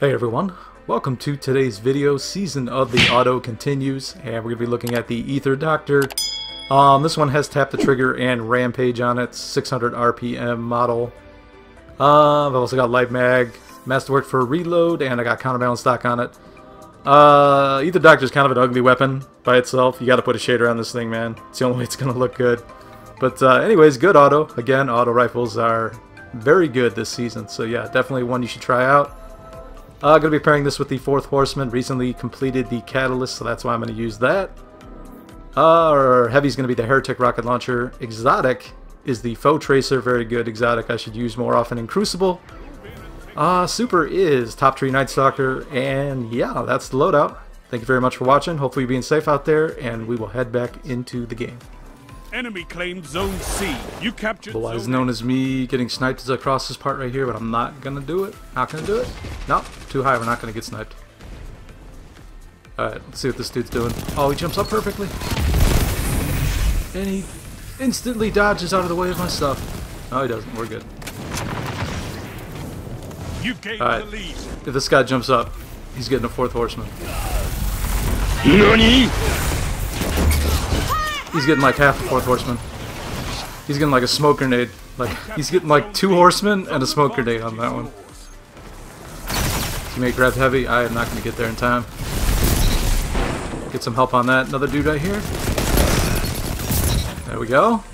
Hey everyone, welcome to today's video. Season of the Auto continues, and we're going to be looking at the Ether Doctor. Um, this one has Tap the Trigger and Rampage on it, 600 RPM model. Uh, I've also got Light Mag, Masterwork for Reload, and I got Counterbalance stock on it. Uh, Ether Doctor is kind of an ugly weapon by itself. You got to put a shader on this thing, man. It's the only way it's going to look good. But uh, anyways, good auto. Again, auto rifles are very good this season, so yeah, definitely one you should try out. I'm uh, going to be pairing this with the Fourth Horseman. Recently completed the Catalyst, so that's why I'm going to use that. Uh, or Heavy is going to be the Heretic Rocket Launcher. Exotic is the Foetracer. Very good exotic I should use more often in Crucible. Uh, Super is Top Tree Night Stalker. And yeah, that's the loadout. Thank you very much for watching. Hopefully you're being safe out there, and we will head back into the game. Enemy claimed Zone C. You captured Otherwise known as me getting sniped across this part right here, but I'm not gonna do it. Not gonna do it. Nope, too high. We're not gonna get sniped. Alright, let's see what this dude's doing. Oh, he jumps up perfectly. And he instantly dodges out of the way of my stuff. No, he doesn't. We're good. You've gained Alright. the lead. If this guy jumps up, he's getting a fourth horseman. NANI? He's getting like half a fourth horseman. He's getting like a smoke grenade. Like he's getting like two horsemen and a smoke grenade on that one. Teammate grabbed heavy. I am not going to get there in time. Get some help on that. Another dude right here. There we go.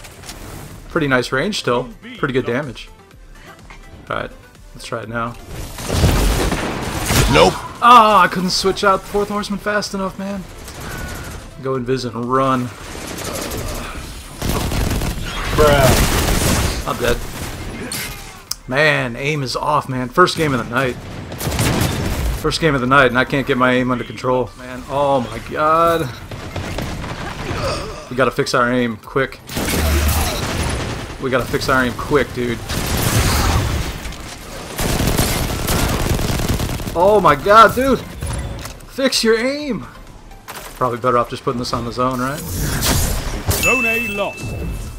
Pretty nice range still. Pretty good damage. Alright, let's try it now. Nope. Ah, I couldn't switch out the fourth horseman fast enough, man. Go invis and run. I'm dead. Man, aim is off, man. First game of the night. First game of the night, and I can't get my aim under control. Man, oh my god. We gotta fix our aim, quick. We gotta fix our aim quick, dude. Oh my god, dude! Fix your aim! Probably better off just putting this on the zone, right? Zone A lost.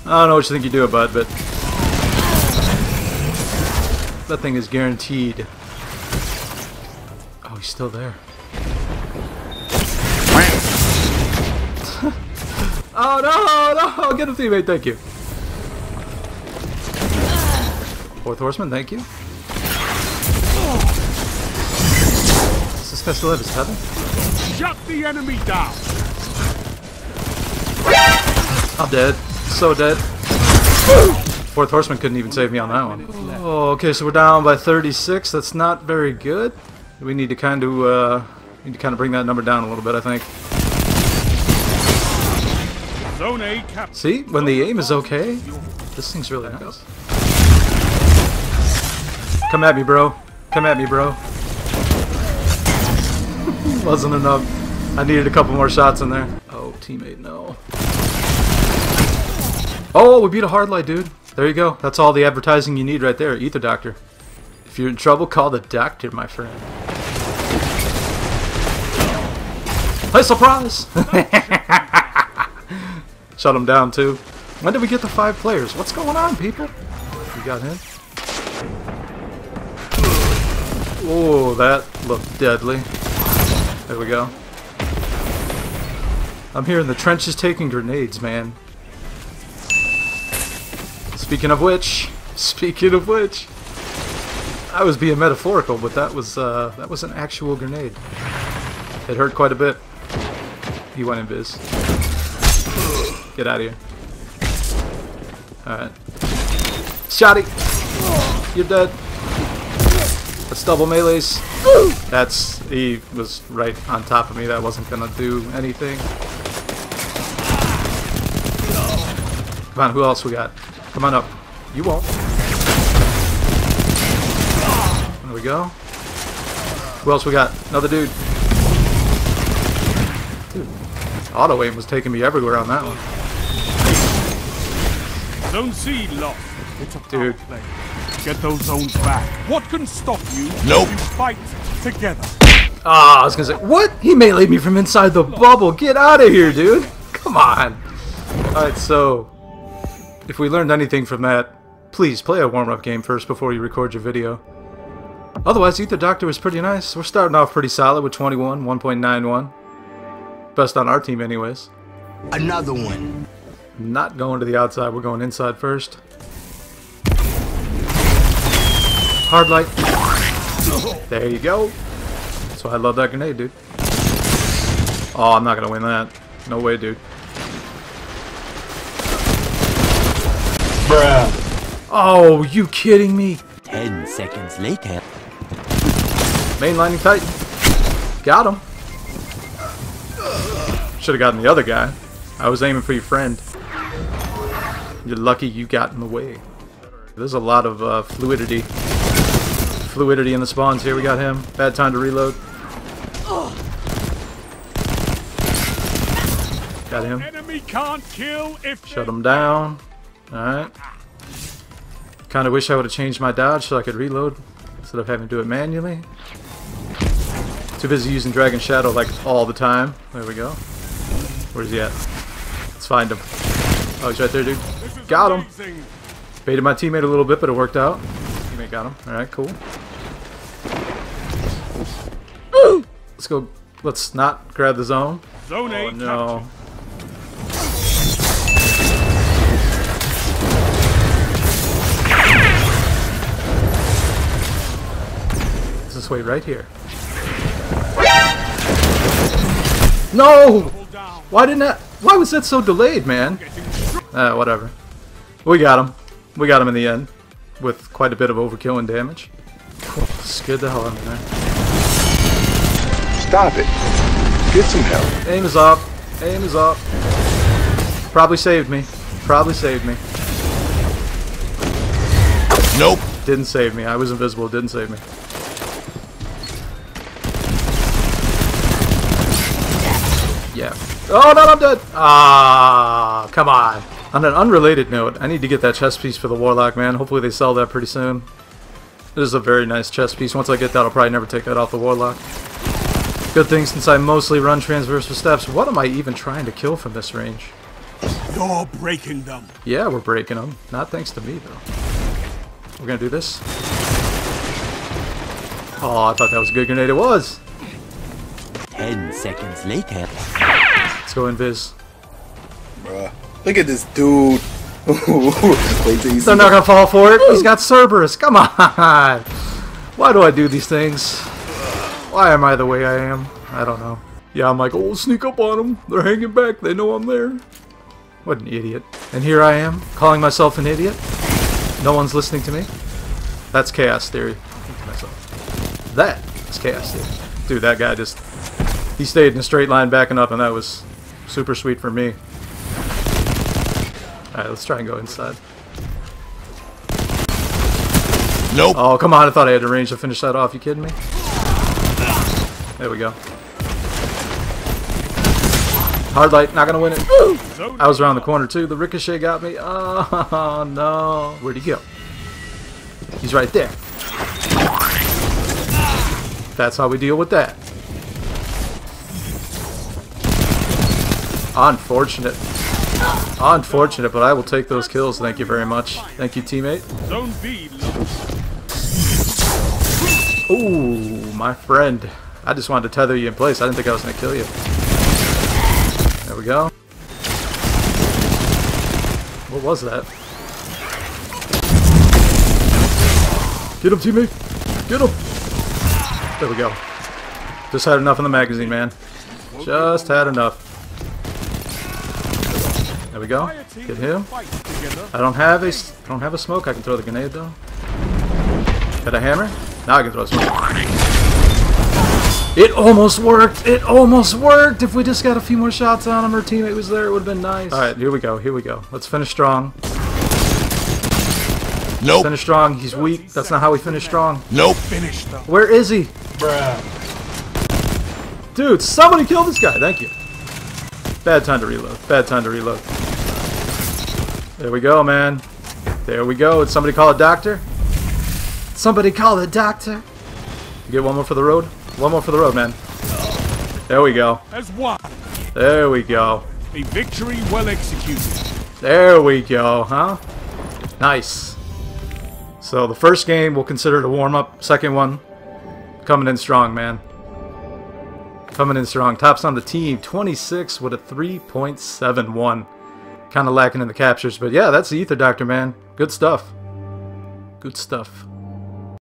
I don't know what you think you do, bud, but that thing is guaranteed. Oh, he's still there. oh no, no! Get a teammate, thank you. Fourth horseman, thank you. Does this guy still have his tether? Shut the enemy down. I'm dead. So dead. Fourth Horseman couldn't even save me on that one. Oh, okay, so we're down by 36. That's not very good. We need to kind of uh, need to kind of bring that number down a little bit, I think. Zone A. See, when the aim is okay, this thing's really nice. Come at me, bro. Come at me, bro. Wasn't enough. I needed a couple more shots in there. Oh, teammate, no. Oh, we beat a hard light, dude. There you go. That's all the advertising you need right there. Ether Doctor. If you're in trouble, call the doctor, my friend. Hey, surprise! Shut him down, too. When did we get to five players? What's going on, people? You got him? Oh, that looked deadly. There we go. I'm here in the trenches taking grenades, man. Speaking of which, speaking of which, I was being metaphorical, but that was uh, that was an actual grenade. It hurt quite a bit. He went invis. Get out of here. Alright. Shotty! You're dead. That's double melees. That's he was right on top of me. That wasn't gonna do anything. Come on, who else we got? Come on up. You won't. There we go. Who else we got? Another dude. Dude, auto aim was taking me everywhere on that one. Zone C lost. It's a Dude. play. Get those zones back. What can stop you? Nope. You fight together. Ah, I was gonna say, what? He meleeed me from inside the bubble. Get out of here, dude. Come on. Alright, so, if we learned anything from that, please play a warm-up game first before you record your video. Otherwise, Ether Doctor was pretty nice. We're starting off pretty solid with 21, 1.91. Best on our team anyways. Another one. Not going to the outside, we're going inside first. Hard light. There you go. So I love that grenade, dude. Oh, I'm not gonna win that. No way, dude. Bruh. Oh, you kidding me? Ten seconds later. Mainlining Titan. Got him. Should have gotten the other guy. I was aiming for your friend. You're lucky you got in the way. There's a lot of uh, fluidity. Fluidity in the spawns here. We got him. Bad time to reload. Got him. Enemy can't kill if Shut him down. Alright. Kinda wish I would have changed my dodge so I could reload instead of having to do it manually. Too busy using Dragon Shadow like all the time. There we go. Where's he at? Let's find him. Oh, he's right there, dude. Got him. amazing. Baited my teammate a little bit, but it worked out. Teammate got him. Alright, cool. Let's go. Let's not grab the zone. Zone Oh no. Just wait right here. No! Why didn't that? Why was that so delayed, man? Ah, whatever. We got him. We got him in the end. With quite a bit of overkill and damage. Scared the hell out of me there. Stop it. Get some help. Aim is up. Aim is up. Probably saved me. Probably saved me. Nope. Didn't save me. I was invisible. Didn't save me. Oh, no, I'm dead. Ah, come on. On an unrelated note, I need to get that chest piece for the Warlock, man. Hopefully they sell that pretty soon. This is a very nice chest piece. Once I get that, I'll probably never take that off the Warlock. Good thing since I mostly run Transversive Steps. What am I even trying to kill from this range? You're breaking them. Yeah, we're breaking them. Not thanks to me, though. We're gonna do this. Oh, I thought that was a good grenade. It was! Ten seconds later. Go invis. Bruh. Look at this dude. Wait till you They're not gonna fall for it. He's got Cerberus. Come on! Why do I do these things? Why am I the way I am? I don't know. Yeah, I'm like, oh, sneak up on them. They're hanging back. They know I'm there. What an idiot. And here I am, calling myself an idiot. No one's listening to me. That's chaos theory. Think to myself. That is chaos theory. Dude, that guy just... He stayed in a straight line backing up, and that was super sweet for me. Alright, let's try and go inside. Nope. Oh, come on. I thought I had the range to finish that off. You kidding me? There we go. Hard light. Not going to win it. I was around the corner, too. The ricochet got me. Oh, no. Where'd he go? He's right there. That's how we deal with that. Unfortunate. Unfortunate, but I will take those kills. Thank you very much. Thank you, teammate. Ooh, my friend. I just wanted to tether you in place. I didn't think I was going to kill you. There we go. What was that? Get him, teammate! Get him! There we go. Just had enough in the magazine, man. Just had enough. There we go. Get him. I don't have a, s- I don't have a smoke. I can throw the grenade though. Got a hammer? Now I can throw a smoke. It almost worked. It almost worked. If we just got a few more shots on him, our teammate was there, it would have been nice. All right, here we go. Here we go. Let's finish strong. Nope. Finish strong. He's weak. That's not how we finish strong. Nope. Finish them. Where is he? Bruh. Dude, somebody kill this guy. Thank you. Bad time to reload. Bad time to reload. There we go, man. There we go. Did somebody call a doctor? Somebody call a doctor. Get one more for the road. One more for the road, man. There we go. As one. There we go. A victory well executed. There we go, huh? Nice. So the first game we'll consider it a warm-up. Second one, Coming in strong, man. Coming in strong. Tops on the team, 26 with a 3.71. Kind of lacking in the captures, but yeah, that's the Ether Doctor, man. Good stuff. Good stuff.